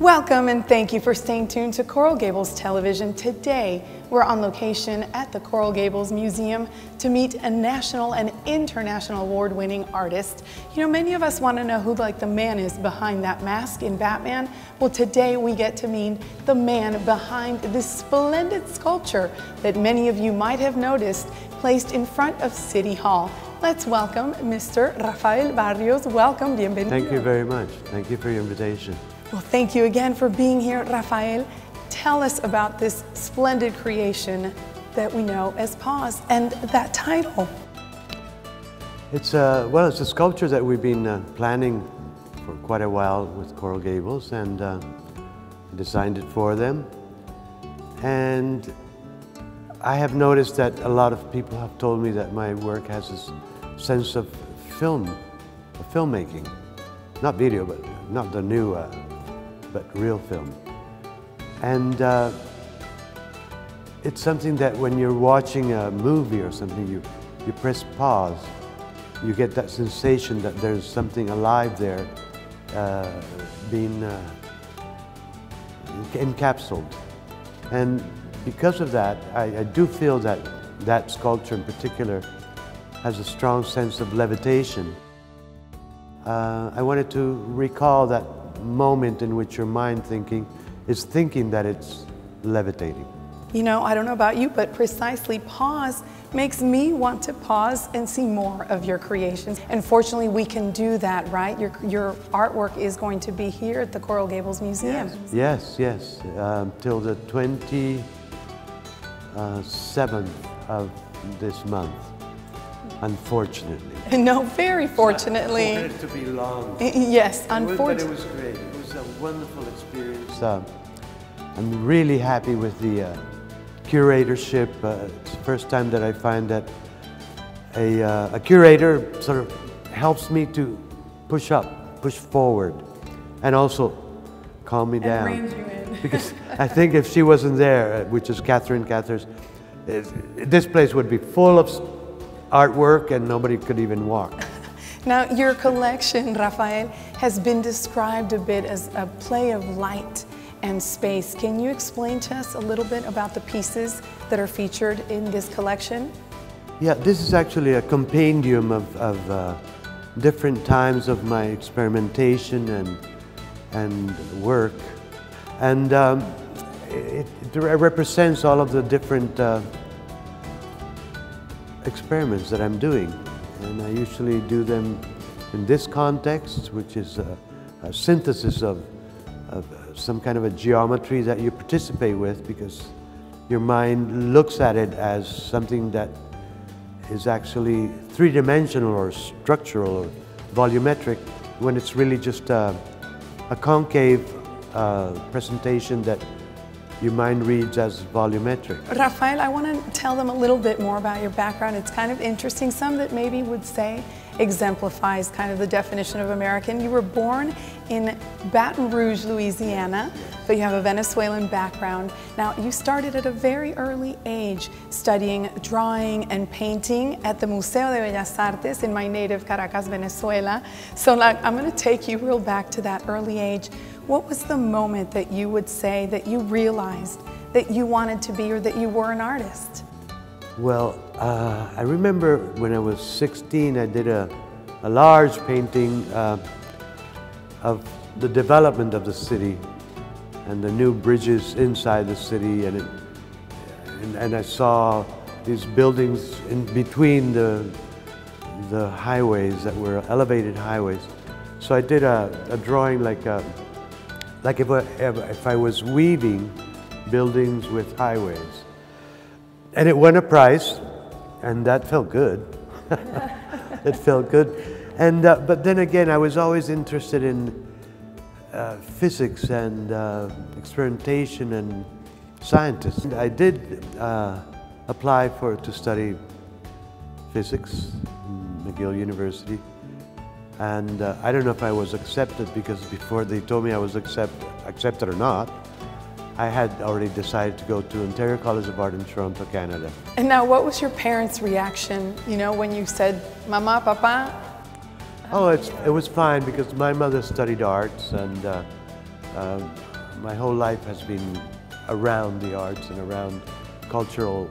Welcome and thank you for staying tuned to Coral Gables Television. Today, we're on location at the Coral Gables Museum to meet a national and international award-winning artist. You know, many of us want to know who like the man is behind that mask in Batman. Well, today we get to meet the man behind this splendid sculpture that many of you might have noticed placed in front of City Hall. Let's welcome Mr. Rafael Barrios. Welcome, bienvenido. Thank you very much. Thank you for your invitation. Well, thank you again for being here, Rafael. Tell us about this splendid creation that we know as Pause and that title. It's a, well, it's a sculpture that we've been uh, planning for quite a while with Coral Gables and uh, designed it for them. And I have noticed that a lot of people have told me that my work has this sense of film, of filmmaking. Not video, but not the new uh, but real film. And uh, it's something that when you're watching a movie or something, you, you press pause, you get that sensation that there's something alive there uh, being uh, encapsulated. And because of that, I, I do feel that that sculpture in particular has a strong sense of levitation. Uh, I wanted to recall that moment in which your mind thinking is thinking that it's levitating. You know, I don't know about you, but precisely pause makes me want to pause and see more of your creations. And fortunately, we can do that, right? Your, your artwork is going to be here at the Coral Gables Museum. Yes, yes, um, till the 27th uh, of this month, unfortunately. No, very fortunately. I wanted it to be long. Yes, unfortunately. But it was great. It was a wonderful experience. Uh, I'm really happy with the uh, curatorship. Uh, it's the first time that I find that a, uh, a curator sort of helps me to push up, push forward, and also calm me and down. reins you in. because I think if she wasn't there, uh, which is Catherine Cathers, this place would be full of artwork and nobody could even walk. Now, your collection, Rafael, has been described a bit as a play of light and space. Can you explain to us a little bit about the pieces that are featured in this collection? Yeah, this is actually a compendium of, of uh, different times of my experimentation and, and work. And um, it, it, represents all of the different uh, experiments that I'm doing. And I usually do them in this context, which is a, a synthesis of, of some kind of a geometry that you participate with because your mind looks at it as something that is actually three-dimensional or structural or volumetric when it's really just a, a concave uh, presentation that your mind reads as volumetric. Rafael, I want to tell them a little bit more about your background. It's kind of interesting. Some that maybe would say exemplifies kind of the definition of American. You were born in Baton Rouge, Louisiana, but you have a Venezuelan background. Now, you started at a very early age studying drawing and painting at the Museo de Bellas Artes in my native Caracas, Venezuela. So like, I'm going to take you real back to that early age. What was the moment that you would say that you realized that you wanted to be or that you were an artist? Well, uh, I remember when I was 16, I did a, a large painting uh, of the development of the city and the new bridges inside the city and, it, and, and I saw these buildings in between the, the highways that were elevated highways. So I did a, a drawing like a, like if I, if I was weaving buildings with highways. And it won a prize, and that felt good. it felt good. And, uh, but then again, I was always interested in uh, physics and uh, experimentation and scientists. I did uh, apply for to study physics McGill University. And uh, I don't know if I was accepted because before they told me I was accept, accepted or not, I had already decided to go to Ontario College of Art in Toronto, Canada. And now what was your parents' reaction, you know, when you said, Mama, Papa? Oh, it's, it was fine because my mother studied arts and uh, Uh, my whole life has been around the arts and around cultural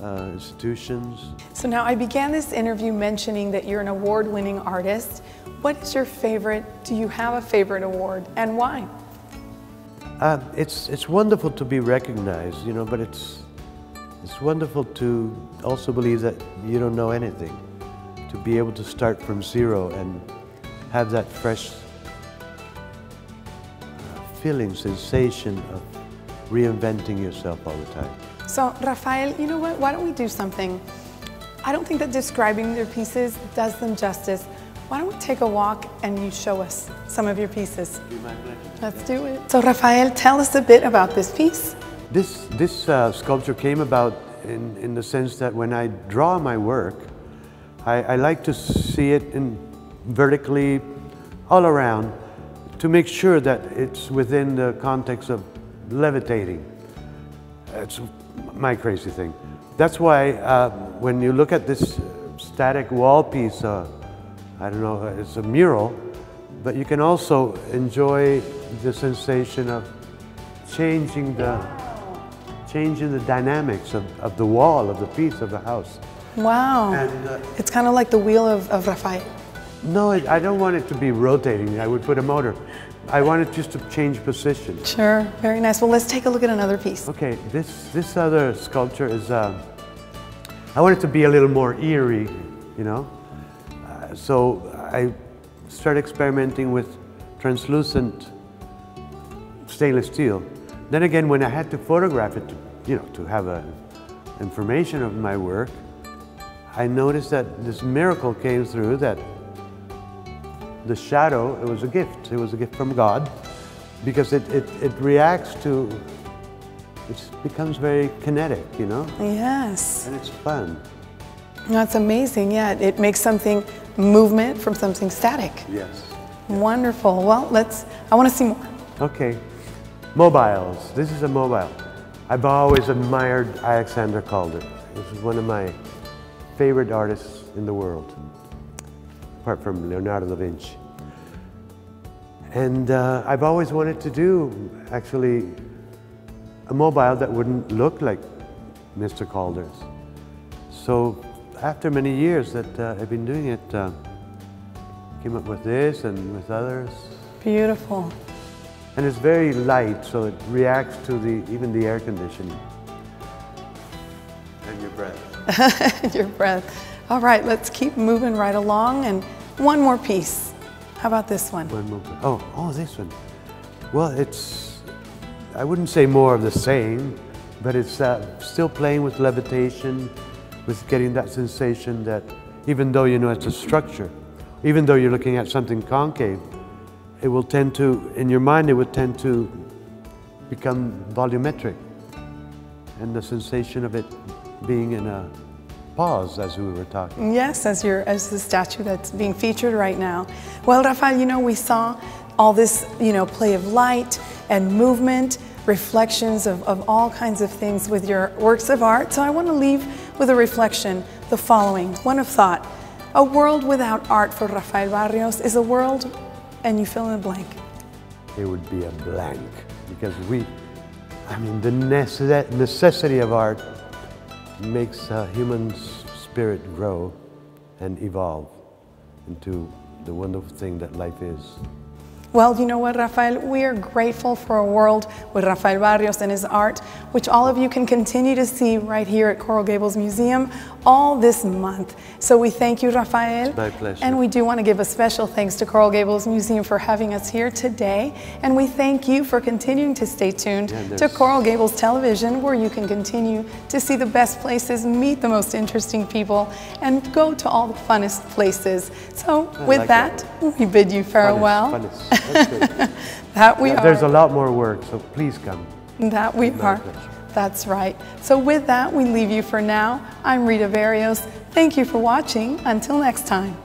uh, institutions. So now I began this interview mentioning that you're an award-winning artist. What is your favorite, do you have a favorite award and why? Uh, it's, it's wonderful to be recognized, you know, but it's, it's wonderful to also believe that you don't know anything. To be able to start from zero and have that fresh feeling, sensation of reinventing yourself all the time. So, Rafael, you know what? Why don't we do something? I don't think that describing their pieces does them justice. Why don't we take a walk and you show us some of your pieces? Let's do it. So, Rafael, tell us a bit about this piece. This, this uh, sculpture came about in, in the sense that when I draw my work, I, I like to see it in vertically all around to make sure that it's within the context of levitating. It's my crazy thing. That's why uh, when you look at this static wall piece, uh, I don't know, it's a mural, but you can also enjoy the sensation of changing the changing the dynamics of, of the wall of the piece of the house. Wow. And, uh, it's kind of like the wheel of, of Rafael. No, I don't want it to be rotating. I would put a motor. I wanted just to change position. Sure, very nice. Well, let's take a look at another piece. Okay, this, this other sculpture is, uh, I want it to be a little more eerie, you know? Uh, so I started experimenting with translucent stainless steel. Then again, when I had to photograph it, to, you know, to have a information of my work, I noticed that this miracle came through that the shadow, it was a gift. It was a gift from God because it, it, it reacts to, it becomes very kinetic, you know? Yes. And it's fun. That's amazing. Yeah, it makes something movement from something static. Yes. Wonderful. Well, let's, I want to see more. Okay. Mobiles. This is a mobile. I've always admired Alexander Calder. This is one of my favorite artists in the world apart from Leonardo da Vinci. And uh, I've always wanted to do actually a mobile that wouldn't look like Mr. Calder's. So after many years that uh, I've been doing it, uh, came up with this and with others. Beautiful. And it's very light, so it reacts to the even the air conditioning. And your breath. your breath. All right, let's keep moving right along and one more piece. How about this one? One more. Oh, oh, this one. Well, it's, I wouldn't say more of the same, but it's uh, still playing with levitation, with getting that sensation that even though you know it's a structure, even though you're looking at something concave, it will tend to, in your mind, it would tend to become volumetric. And the sensation of it being in a pause as we were talking. Yes, as, your, as the statue that's being featured right now. Well, Rafael, you know, we saw all this, you know, play of light and movement, reflections of, of all kinds of things with your works of art. So I want to leave with a reflection, the following, one of thought. A world without art for Rafael Barrios is a world, and you fill in the blank. It would be a blank because we, I mean, the necessity of art makes a human spirit grow and evolve into the wonderful thing that life is. Well, you know what, Rafael? We are grateful for a world with Rafael Barrios and his art, which all of you can continue to see right here at Coral Gables Museum all this month. So we thank you, Rafael. It's my pleasure. And we do want to give a special thanks to Coral Gables Museum for having us here today. And we thank you for continuing to stay tuned yeah, to Coral Gables Television, where you can continue to see the best places, meet the most interesting people, and go to all the funnest places. So I with like that, that, we bid you farewell. Funnest, funnest. that we are. There's a lot more work, so please come. That we are. That's right. So with that, we leave you for now. I'm Rita Barrios. Thank you for watching. Until next time.